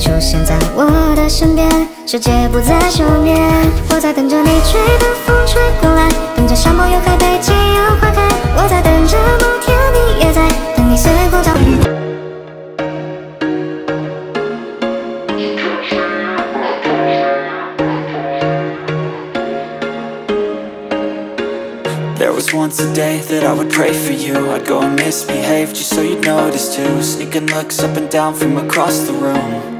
出现在我的身边，世界不再休眠。我在等着你吹的风吹过来，等着沙漠有海北极有花开。我在等着某天你也在，等你随光照。There was once a day that I would pray for you I'd go and misbehave just so you'd notice too Sneaking looks up and down from across the room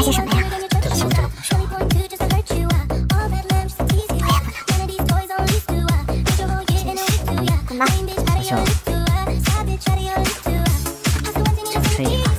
娜最近还是什么呀？对不起，我这个不能说。滚吧。小肖，这么睡一。